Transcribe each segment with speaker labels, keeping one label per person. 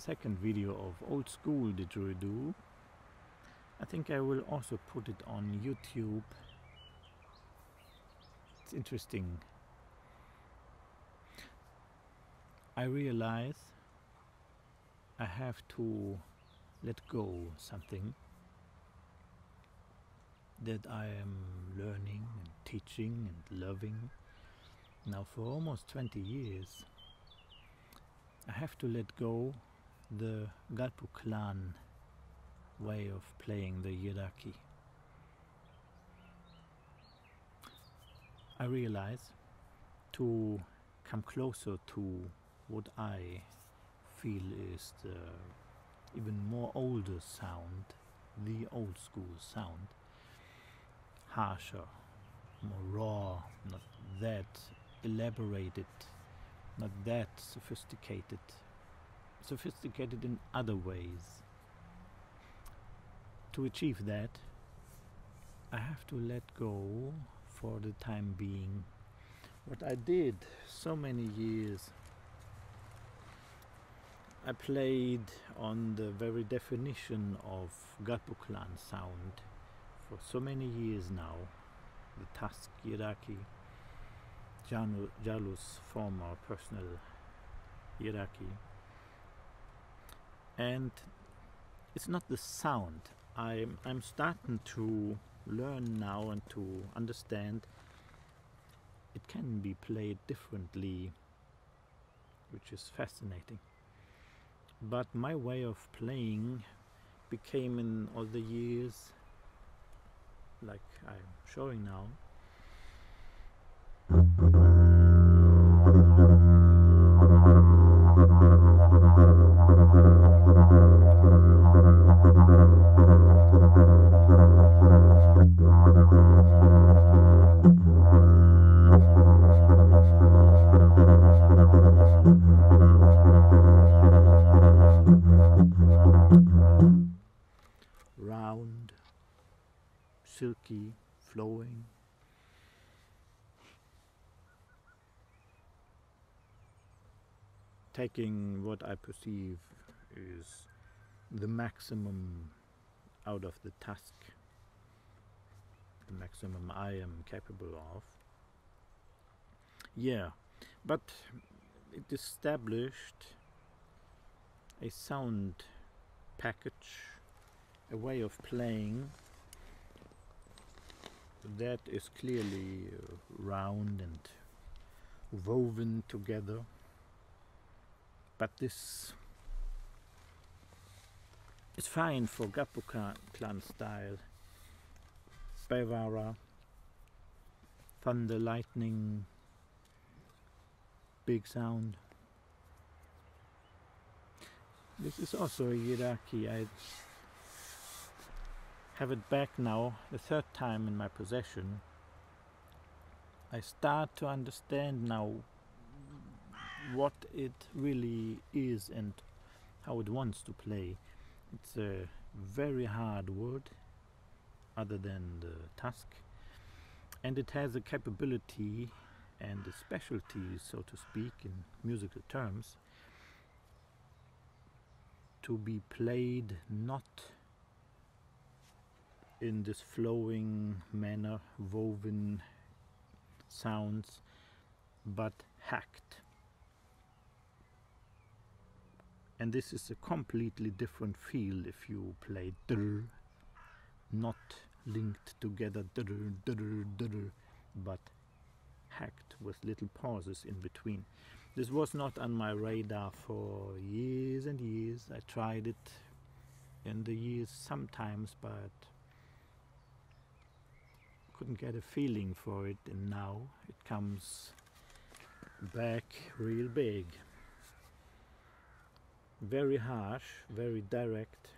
Speaker 1: second video of old school didgeridoo. I think I will also put it on YouTube. It's interesting. I realize I have to let go something that I am learning and teaching and loving now for almost 20 years. I have to let go the Galpu clan way of playing the Yidaki. I realize to come closer to what I feel is the even more older sound, the old school sound, harsher, more raw, not that elaborated, not that sophisticated, sophisticated in other ways. To achieve that, I have to let go for the time being what I did so many years. I played on the very definition of Galpu clan sound for so many years now. The Tusk Janu, Djalu's former personal Yidaki. And it's not the sound. I'm, I'm starting to learn now and to understand it can be played differently, which is fascinating. But my way of playing became in all the years, like I'm showing now, silky, flowing. Taking what I perceive is the maximum out of the tusk, the maximum I am capable of. Yeah, but it established a sound package, a way of playing that is clearly uh, round and woven together. But this is fine for Galpu clan style. Bevara, thunder, lightning, big sound. This is also a Yidaki. I have it back now, the third time in my possession. I start to understand now what it really is and how it wants to play. It's a very hard wood, other than the tusk, and it has a capability and a specialty, so to speak, in musical terms, to be played not in this flowing manner, woven sounds, but hacked. And this is a completely different feel if you play drr, not linked together, drr, drr, drr, but hacked with little pauses in between. This was not on my radar for years and years. I tried it in the years sometimes, but couldn't get a feeling for it, and now it comes back real big. Very harsh, very direct,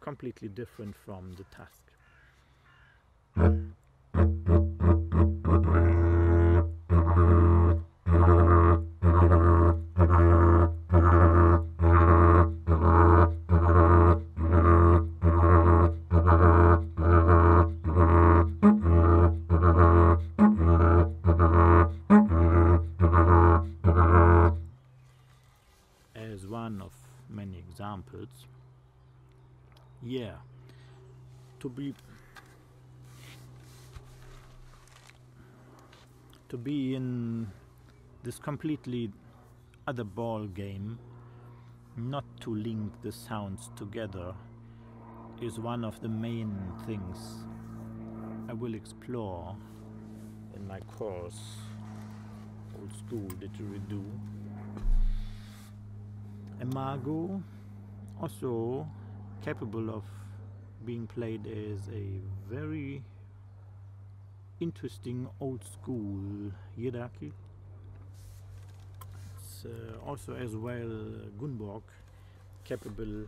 Speaker 1: completely different from the tusk. As one of many examples. Yeah. To be to be in this completely other ball game not to link the sounds together is one of the main things I will explore in my course old school didgeridoo A mago also capable of being played as a very interesting old school Yidaki. It's uh, also as well Gunborg capable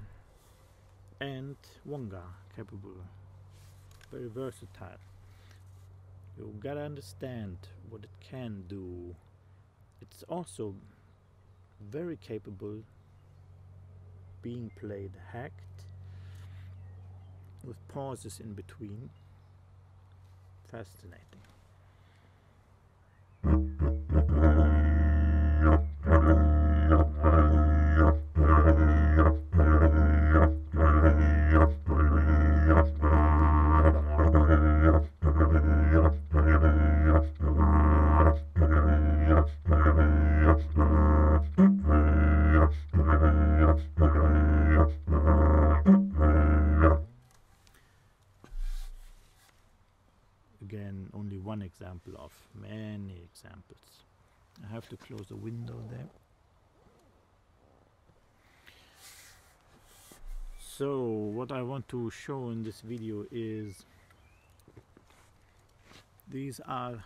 Speaker 1: and Wangga capable. Very versatile. You gotta understand what it can do. It's also very capable being played hacked with pauses in between. Fascinating. Example of many examples. I have to close the window there. So what I want to show in this video is these are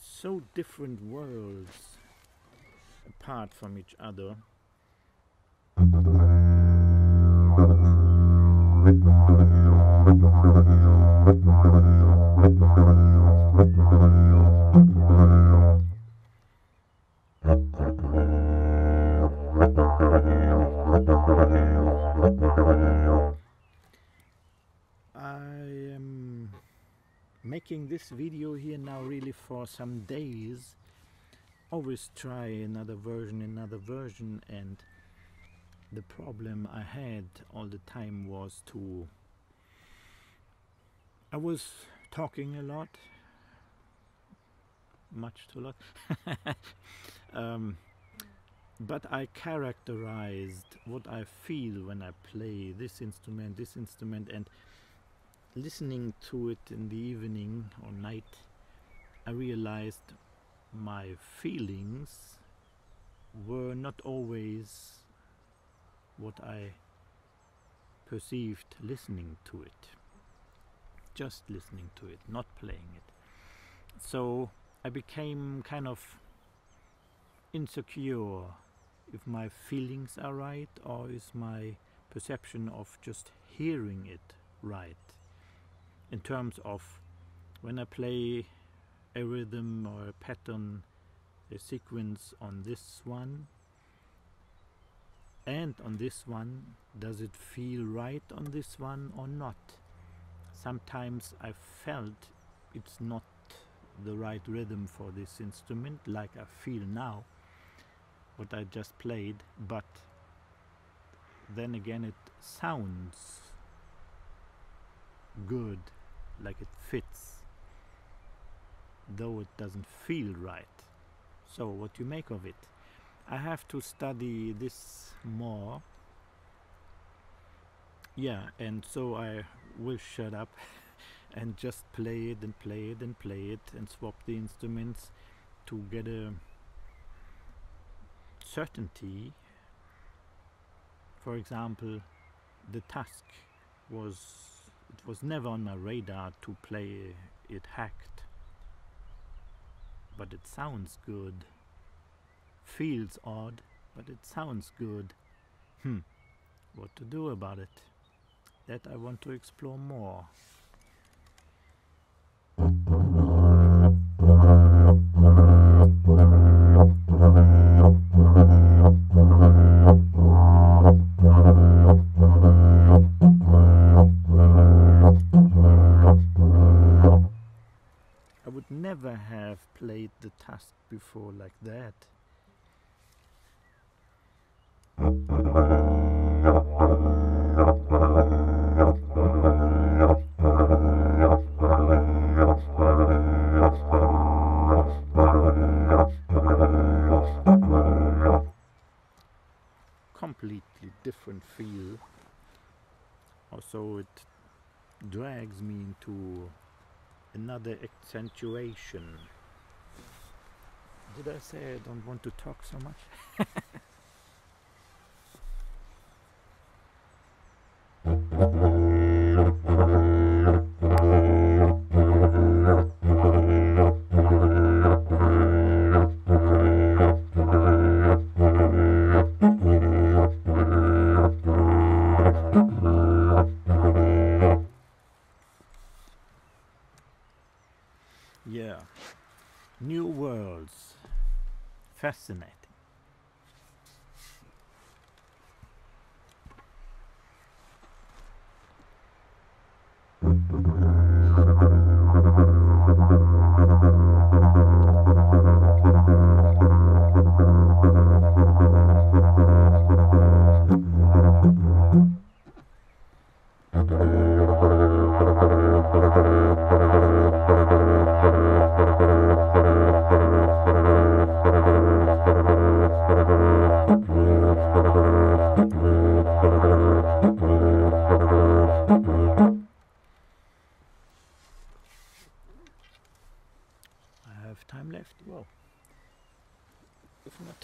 Speaker 1: so different worlds apart from each other. making this video here now really for some days. Always try another version another version and the problem I had all the time was to I was talking a lot. Much too lot. Um, but I characterized what I feel when I play this instrument this instrument and listening to it in the evening or night I realized my feelings were not always what I perceived listening to it. Just listening to it, not playing it. So I became kind of insecure if my feelings are right or is my perception of just hearing it right. In terms of when I play a rhythm or a pattern, a sequence on this one and on this one does it feel right on this one or not? Sometimes I felt it's not the right rhythm for this instrument like I feel now what I just played but then again it sounds good like it fits though it doesn't feel right so what you make of it I have to study this more. Yeah, and so I will shut up and just play it and play it and play it and swap the instruments to get a certainty. For example, the tusk was it was never on my radar to play it hacked, but it sounds good feels odd, but it sounds good. Hmm, what to do about it? That I want to explore more. did the tusk before like that. Completely different feel. Also it drags me into another accentuation did I say I don't want to talk so much? Yeah. New worlds. Fascinating.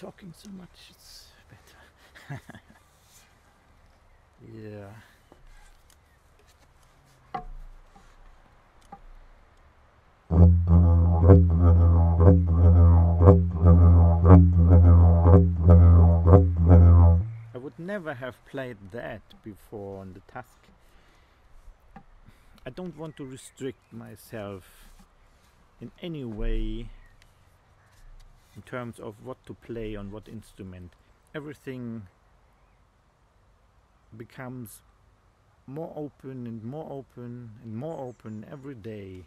Speaker 1: Talking so much, it's better. yeah. I would never have played that before on the tusk. I don't want to restrict myself in any way in terms of what to play on what instrument. Everything becomes more open and more open and more open every day.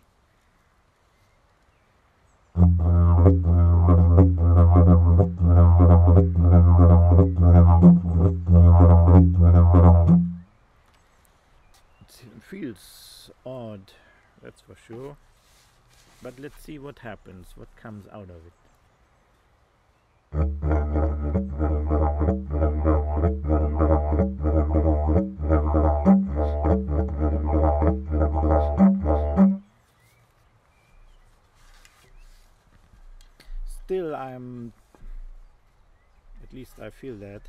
Speaker 1: It feels odd, that's for sure. But let's see what happens, what comes out of it. Still, I'm, at least I feel that,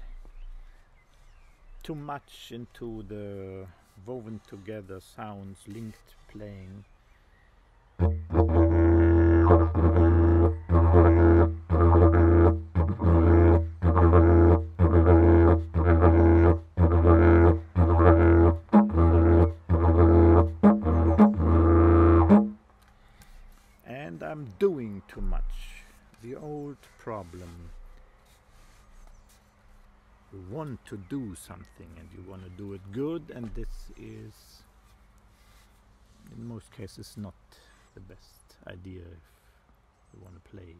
Speaker 1: too much into the woven together sounds, linked playing. Too much. The old problem. You want to do something and you want to do it good, and this is, in most cases, not the best idea if you want to play,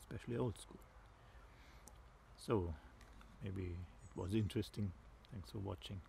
Speaker 1: especially old school. So, maybe it was interesting. Thanks for watching.